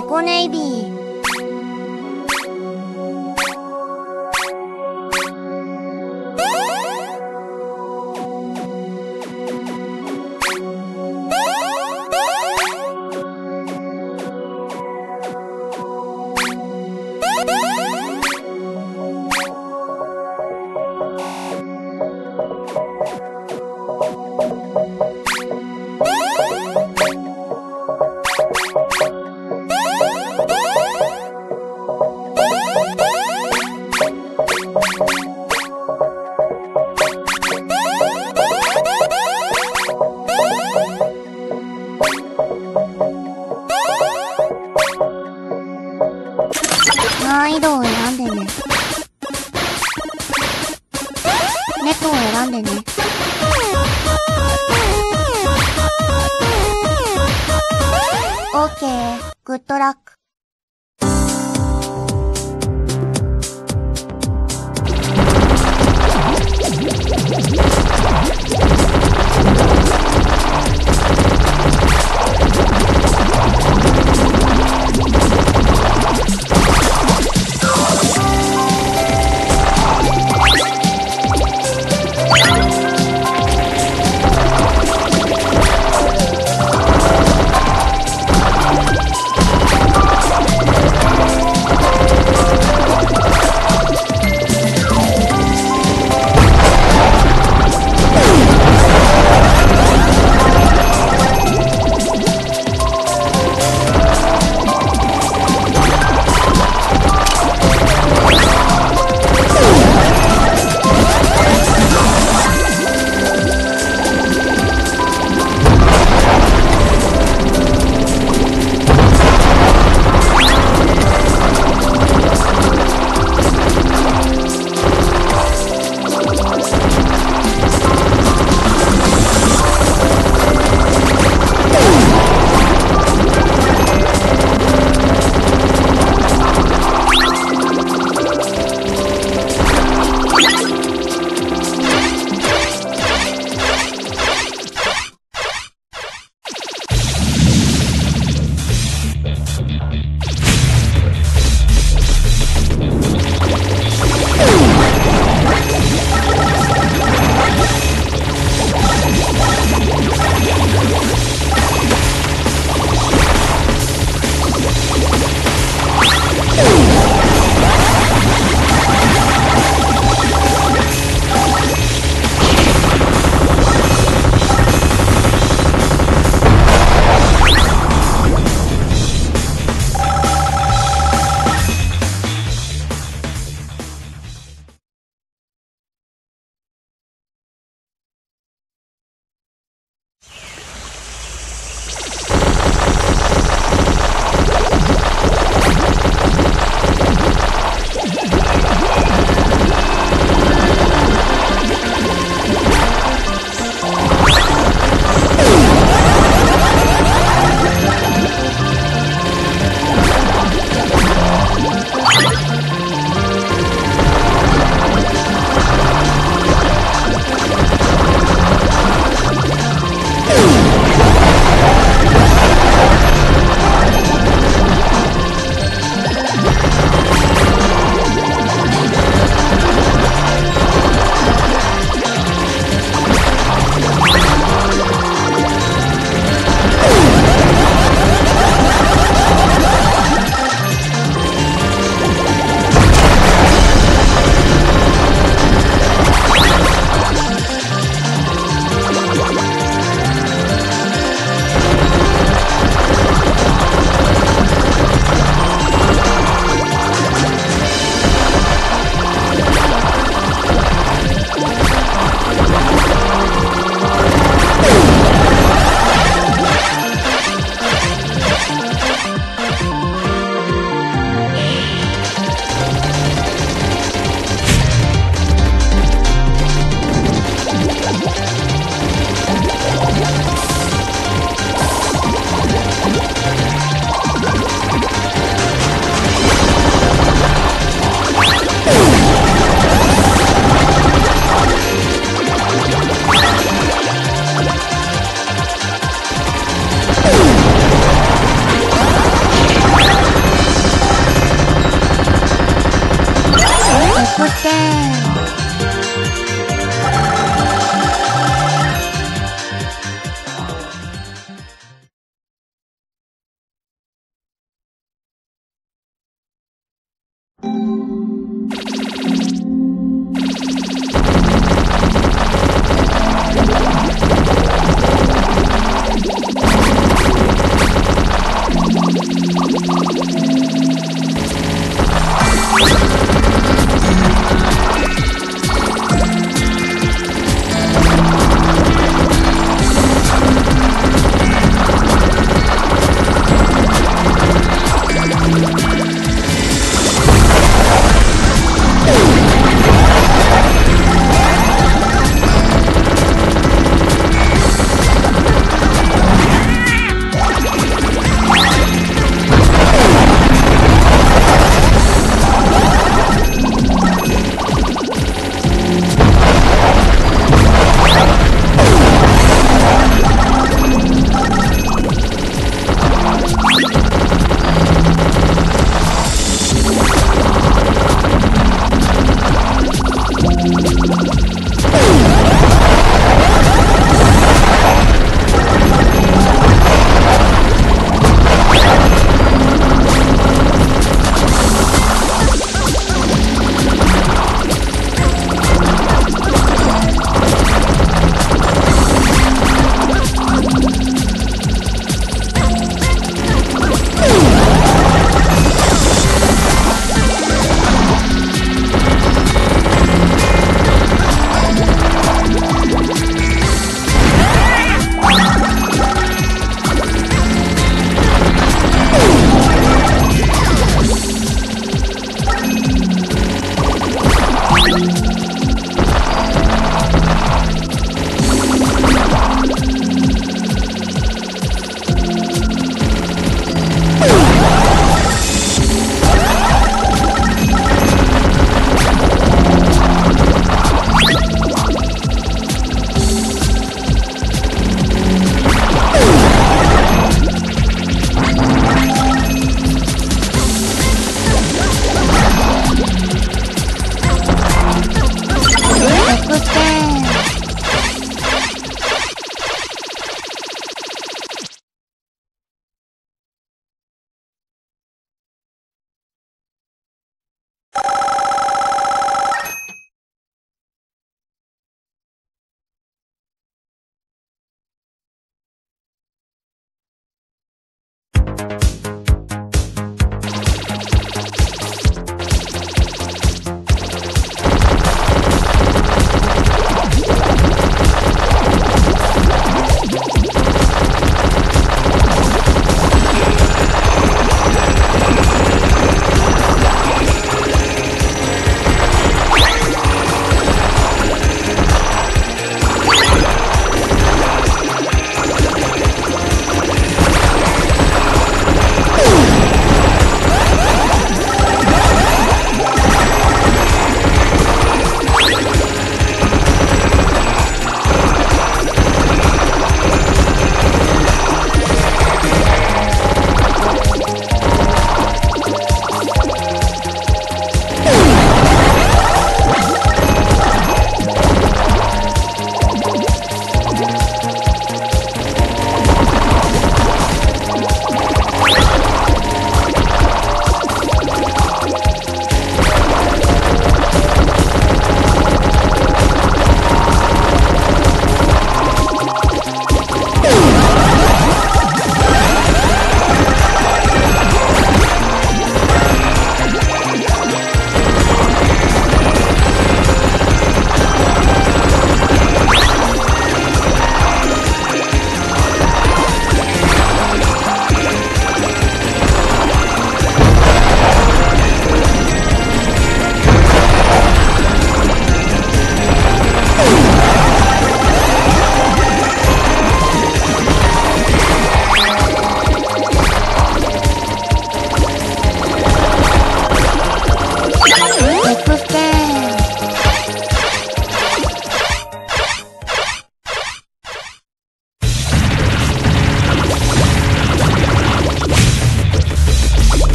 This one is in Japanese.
猫ネイビー。